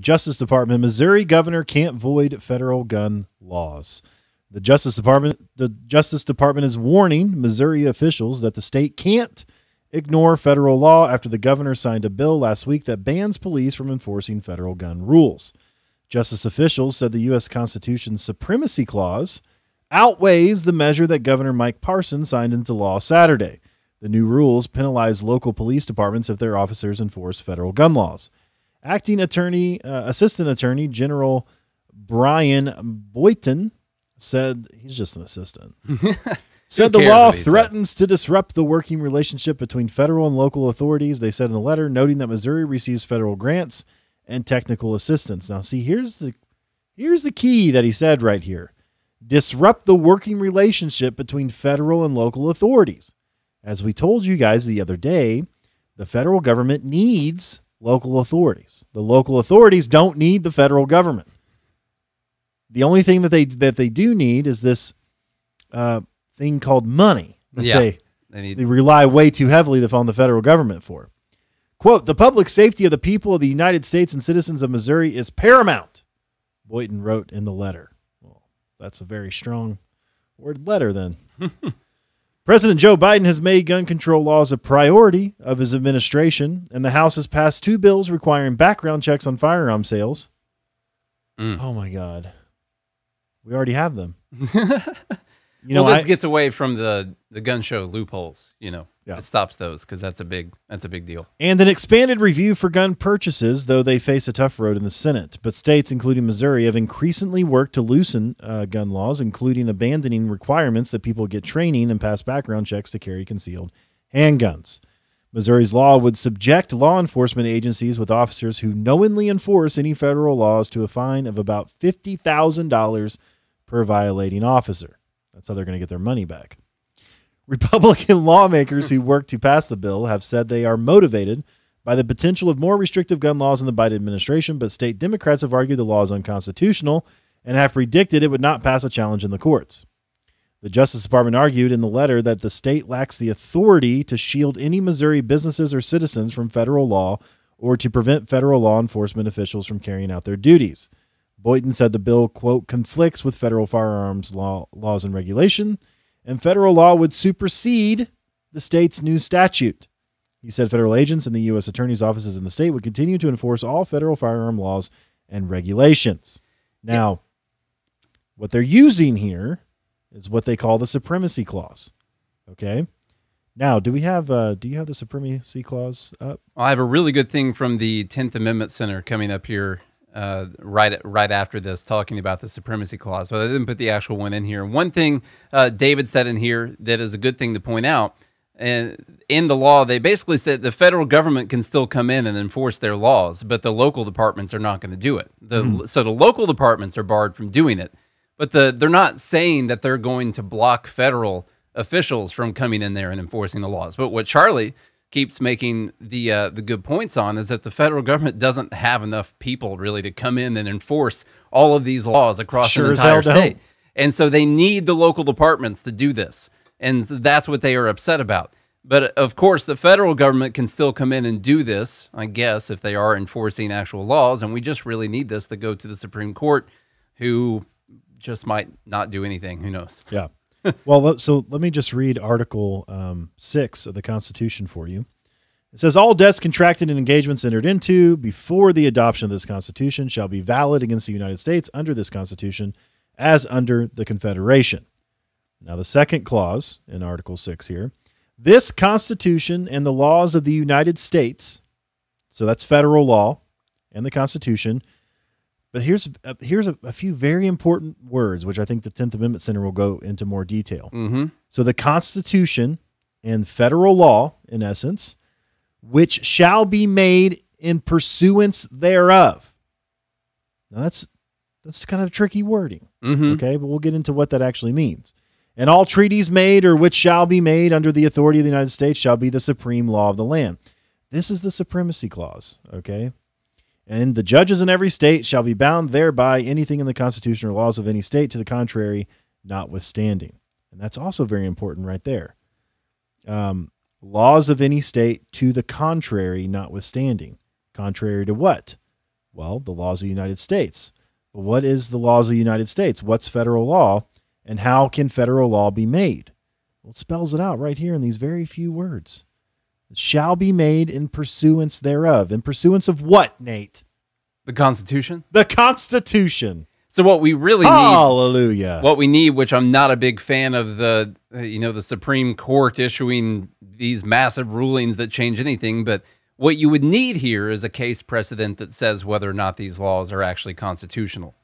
Justice Department, Missouri governor can't void federal gun laws. The Justice Department, the Justice Department is warning Missouri officials that the state can't ignore federal law after the governor signed a bill last week that bans police from enforcing federal gun rules. Justice officials said the U.S. Constitution's supremacy clause outweighs the measure that Governor Mike Parson signed into law Saturday. The new rules penalize local police departments if their officers enforce federal gun laws. Acting Attorney, uh, Assistant Attorney General Brian Boynton said he's just an assistant. said the law he said? threatens to disrupt the working relationship between federal and local authorities. They said in the letter, noting that Missouri receives federal grants and technical assistance. Now, see, here's the here's the key that he said right here: disrupt the working relationship between federal and local authorities. As we told you guys the other day, the federal government needs local authorities. The local authorities don't need the federal government. The only thing that they that they do need is this uh, thing called money that Yeah. they They need they rely way too heavily on the federal government for. Quote, the public safety of the people of the United States and citizens of Missouri is paramount, Boynton wrote in the letter. Well, that's a very strong word letter then. President Joe Biden has made gun control laws a priority of his administration, and the House has passed two bills requiring background checks on firearm sales. Mm. Oh my God. We already have them. You know, well, this I- gets away from the the gun show loopholes. You know, Yeah. it stops those because that's a big that's a big deal. and an expanded review for gun purchases, though they face a tough road in the Senate. But states, including Missouri, have increasingly worked to loosen uh, gun laws, including abandoning requirements that people get training and pass background checks to carry concealed handguns. Missouri's law would subject law enforcement agencies with officers who knowingly enforce any federal laws to a fine of about $50,000 per violating officer. That's how they're going to get their money back. Republican lawmakers who worked to pass the bill have said they are motivated by the potential of more restrictive gun laws in the Biden administration, but state Democrats have argued the law is unconstitutional and have predicted it would not pass a challenge in the courts. The Justice Department argued in the letter that the state lacks the authority to shield any Missouri businesses or citizens from federal law or to prevent federal law enforcement officials from carrying out their duties. Boynton said the bill, quote, conflicts with federal firearms law, laws and regulation, and federal law would supersede the state's new statute. He said federal agents and the U.S. Attorney's offices in the state would continue to enforce all federal firearm laws and regulations. Now, what they're using here is what they call the supremacy clause. Okay. Now, do we have uh, do you have the supremacy clause up? I have a really good thing from the Tenth Amendment Center coming up here uh, right right after this, talking about the supremacy clause. But I didn't put the actual one in here. One thing uh, David said in here that is a good thing to point out. And in the law, they basically said the federal government can still come in and enforce their laws, but the local departments are not going to do it. The, So the local departments are barred from doing it, but the they're not saying that they're going to block federal officials from coming in there and enforcing the laws. But what Charlie keeps making the uh, the good points on is that the federal government doesn't have enough people really to come in and enforce all of these laws across Sure hell entire don't. state. And so they need the local departments to do this. And so that's what they are upset about. But of course, the federal government can still come in and do this, I guess, if they are enforcing actual laws. And we just really need this to go to the Supreme Court, who just might not do anything. Who knows? Yeah. Well, so let me just read Article um, 6 of the Constitution for you. It says All debts contracted and engagements entered into before the adoption of this Constitution shall be valid against the United States under this Constitution as under the Confederation. Now, the second clause in Article 6 here this Constitution and the laws of the United States, so that's federal law and the Constitution, but here's uh, here's a, a few very important words, which I think the Tenth Amendment Center will go into more detail. Mm-hmm. So the Constitution and federal law, in essence, which shall be made in pursuance thereof. Now that's that's kind of tricky wording. Mm-hmm. Okay, but we'll get into what that actually means. And all treaties made or which shall be made under the authority of the United States shall be the supreme law of the land. This is the supremacy clause. Okay. And the judges in every state shall be bound thereby anything in the Constitution or laws of any state to the contrary, notwithstanding. And that's also very important right there. Um, laws of any state to the contrary, notwithstanding. Contrary to what? Well, the laws of the United States. But what is the laws of the United States? What's federal law? And how can federal law be made? Well, it spells it out right here in these very few words. Shall be made in pursuance thereof. In pursuance of what, Nate? The Constitution. The Constitution. So what we really need, Hallelujah. what we need, which I'm not a big fan of the, uh, you know, the Supreme Court issuing these massive rulings that change anything, but what you would need here is a case precedent that says whether or not these laws are actually constitutional.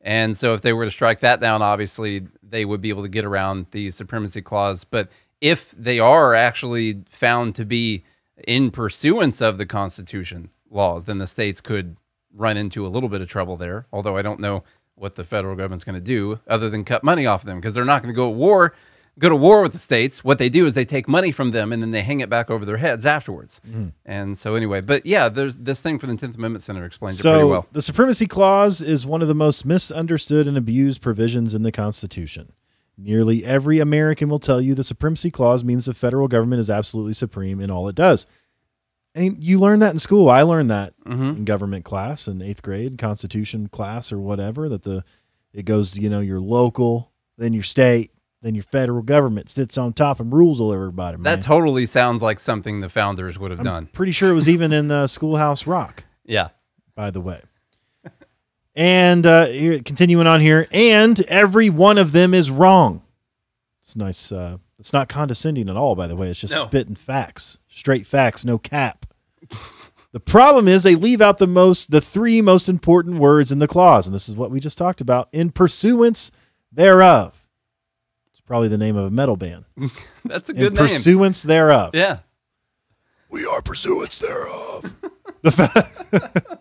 And so if they were to strike that down, obviously they would be able to get around the supremacy clause. But if they are actually found to be in pursuance of the Constitution laws, then the states could run into a little bit of trouble there. Although I don't know what the federal government's going to do other than cut money off them because they're not going to go to war go to war with the states what they do is they take money from them and then they hang it back over their heads afterwards hmm. and so anyway but yeah there's this thing from the 10th amendment center explains it pretty So, well the Supremacy Clause is one of the most misunderstood and abused provisions in the Constitution. Nearly every American will tell you the Supremacy Clause means the federal government is absolutely supreme in all it does. And you learn that in school. I learned that mm-hmm. in government class in eighth grade, Constitution class or whatever. That the it goes, you know, your local, then your state, then your federal government sits on top and rules over everybody. Man. that totally sounds like something the founders would have done Pretty sure it was even in the Schoolhouse Rock. yeah by the way. And uh, here, continuing on here, and every one of them is wrong. It's nice. Uh, it's not condescending at all, by the way. It's just No. spitting facts, straight facts, no cap. the problem is they leave out the most, the three most important words in the clause, and this is what we just talked about: in pursuance thereof. It's probably the name of a metal band. that's a In good name pursuance thereof. yeah We are pursuance thereof. the, fe-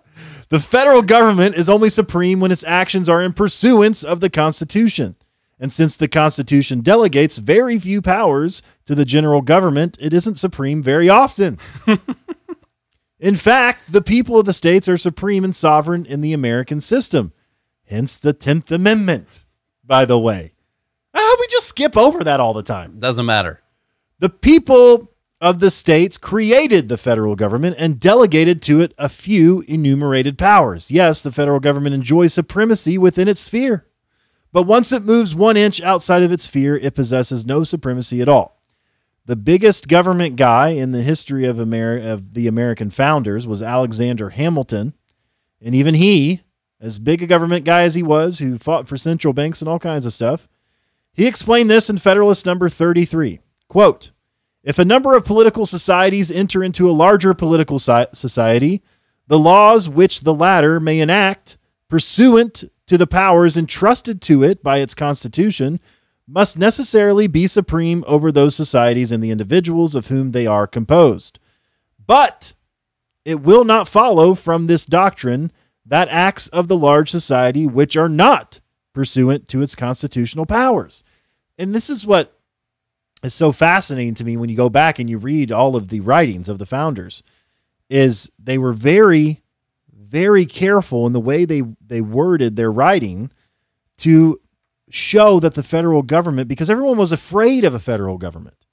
the federal government is only supreme when its actions are in pursuance of the Constitution. And since the Constitution delegates very few powers to the general government, it isn't supreme very often. in fact, the people of the states are supreme and sovereign in the American system. Hence the 10th Amendment, by the way. Ah, we just skip over that all the time. doesn't matter The people of the states created the federal government and delegated to it a few enumerated powers. Yes, the federal government enjoys supremacy within its sphere. But once it moves one inch outside of its sphere, it possesses no supremacy at all. The biggest government guy in the history of, Ameri- of the American founders was Alexander Hamilton. And even he, as big a government guy as he was, who fought for central banks and all kinds of stuff, he explained this in Federalist number 33. Quote, if a number of political societies enter into a larger political society, the laws which the latter may enact pursuant to the powers entrusted to it by its constitution must necessarily be supreme over those societies and the individuals of whom they are composed. But it will not follow from this doctrine that acts of the large society which are not pursuant to its constitutional powers. And this is what is so fascinating to me when you go back and you read all of the writings of the founders is they were very very careful in the way they they worded their writing to show that the federal government because everyone was afraid of a federal government.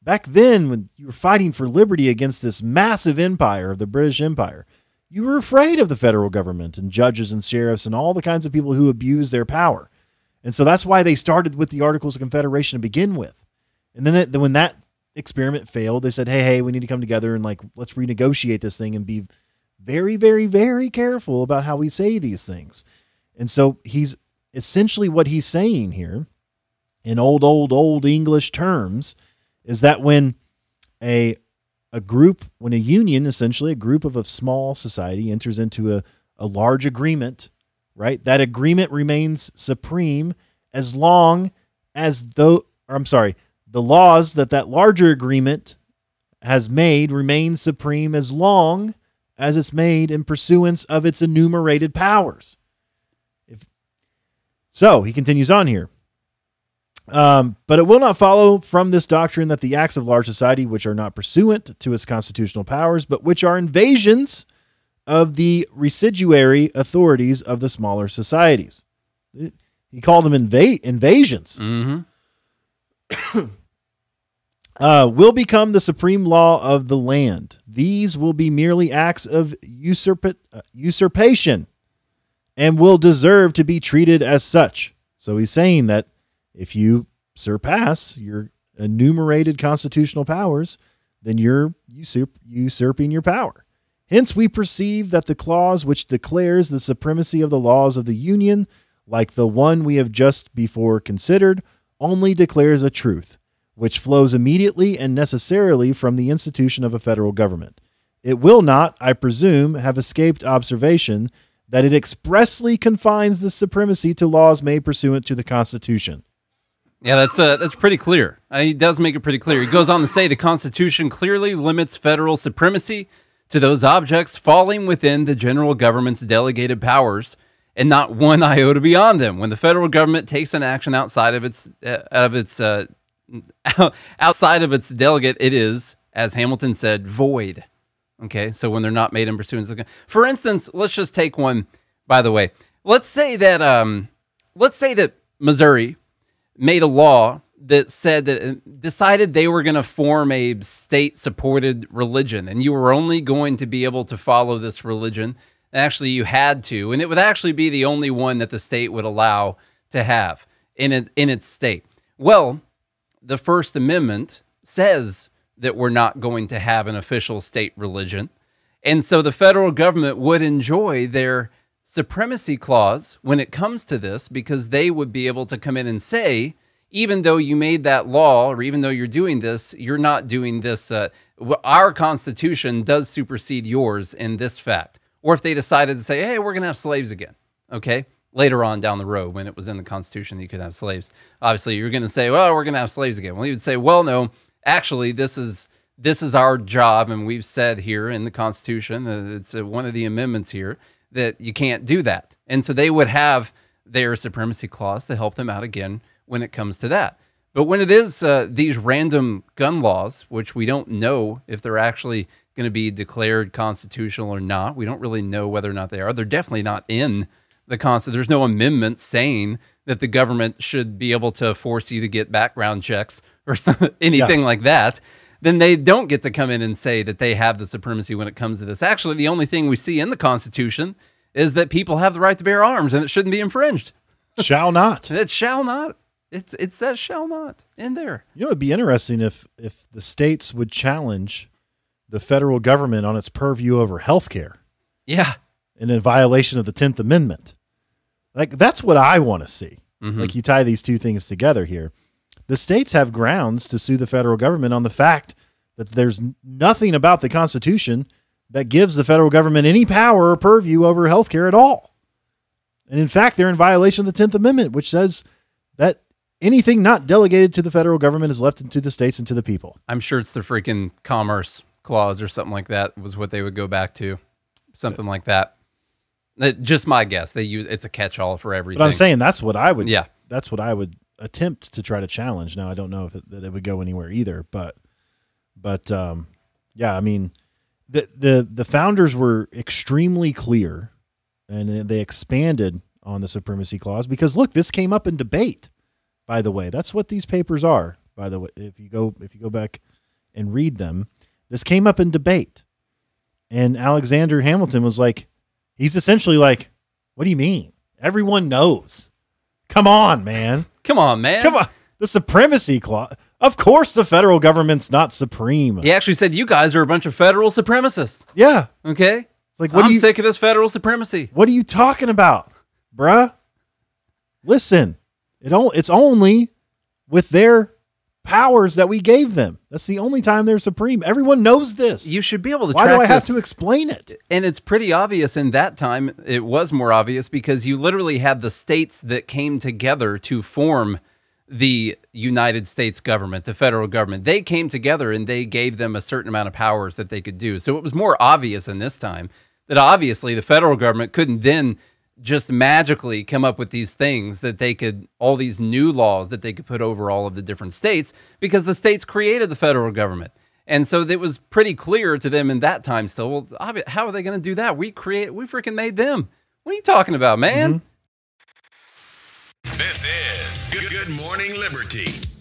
Back then when you were fighting for liberty against this massive empire of the British Empire you were afraid of the federal government and judges and sheriffs and all the kinds of people who abuse their power. And so that's why they started with the Articles of Confederation to begin with and then it, then when that experiment failed, they said, "Hey, hey, we need to come together and like let's renegotiate this thing and be very, very, very careful about how we say these things." And so he's essentially what he's saying here, in old, old, old English terms, is that when a a group, when a union, essentially a group of a small society enters into a, a large agreement, right? That agreement remains supreme as long as though, I'm sorry, the laws that that larger agreement has made remain supreme as long as it's made in pursuance of its enumerated powers. If so, he continues on here. Um, but it will not follow from this doctrine that the acts of large society, which are not pursuant to its constitutional powers, but which are invasions of the residuary authorities of the smaller societies. He called them inva- invasions. mm-hmm. uh, will become the supreme law of the land. These will be merely acts of usurp- uh, usurpation and will deserve to be treated as such. So he's saying that if you surpass your enumerated constitutional powers, then you're usurp- usurping your power. Hence, we perceive that the clause which declares the supremacy of the laws of the Union, like the one we have just before considered, only declares a truth, which flows immediately and necessarily from the institution of a federal government. It will not, I presume, have escaped observation that it expressly confines the supremacy to laws made pursuant to the Constitution. Yeah, that's uh, that's pretty clear. Uh, he does make it pretty clear. He goes on to say the Constitution clearly limits federal supremacy to those objects falling within the general government's delegated powers and not one iota beyond them. When the federal government takes an action outside of its uh, of its uh, outside of its delegate, it is, as Hamilton said, void. Okay, so when they're not made in pursuance of, for instance, let's just take one. By the way, let's say that um, let's say that Missouri made a law that said that uh, decided they were going to form a state supported religion and you were only going to be able to follow this religion actually you had to and it would actually be the only one that the state would allow to have in it, in its state well the first amendment says that we're not going to have an official state religion and so the federal government would enjoy their supremacy clause when it comes to this because they would be able to come in and say even though you made that law or even though you're doing this, you're not doing this. Uh, our Constitution does supersede yours in this fact. Or if they decided to say, hey, we're going to have slaves again, okay? Later on down the road, when it was in the Constitution, you could have slaves. Obviously, you're going to say, well, we're going to have slaves again. Well, you would say, well, no, actually, this is this is our job, and we've said here in the Constitution, it's one of the amendments here that you can't do that. And so they would have their supremacy clause to help them out again when it comes to that. But when it is uh, these random gun laws, which we don't know if they're actually going to be declared constitutional or not, we don't really know whether or not they are. They're definitely not in the Constitution. There's no amendment saying that the government should be able to force you to get background checks or some, anything yeah. like that. Then they don't get to come in and say that they have the supremacy when it comes to this. Actually, the only thing we see in the Constitution is that people have the right to bear arms and it shouldn't be infringed. Shall not. it shall not. It's it says shall not in there. You know, it'd be interesting if if the states would challenge the federal government on its purview over health care. Yeah. And in violation of the Tenth Amendment. Like that's what I want to see. Mm-hmm. Like you tie these two things together here. The states have grounds to sue the federal government on the fact that there's nothing about the Constitution that gives the federal government any power or purview over health care at all. And in fact, they're in violation of the 10th Amendment, which says that anything not delegated to the federal government is left to the states and to the people. I'm sure it's the freaking commerce clause or something like that was what they would go back to, something yeah. like that. just my guess. They use it's a catch-all for everything. But I'm saying that's what I would. Yeah, that's what I would attempt to try to challenge. Now I don't know if it, that it would go anywhere either, but but um, yeah, I mean the the the founders were extremely clear, and they expanded on the supremacy clause because look, this came up in debate by the way. That's what these papers are, by the way. If you go if you go back and read them, this came up in debate. And Alexander Hamilton was like he's essentially like, "What do you mean? Everyone knows. Come on, man. Come on, man. Come on. The supremacy clause. Of course the federal government's not supreme." He actually said you guys are a bunch of federal supremacists. Yeah. Okay? It's like what I'm you, sick of this federal supremacy. What are you talking about, bruh? Listen, it only it's only with their powers that we gave them. That's the only time they're supreme. Everyone knows this. You should be able to. Why do I have this. to explain it? And it's pretty obvious in that time. It was more obvious because you literally had the states that came together to form the United States government, the federal government. They came together and they gave them a certain amount of powers that they could do. So it was more obvious in this time that obviously the federal government couldn't then just magically come up with these things that they could all these new laws that they could put over all of the different states because the states created the federal government. And so it was pretty clear to them in that time still well how are they going to do that? We create we freaking made them. What are you talking about man? Mm-hmm. this is good, good morning liberty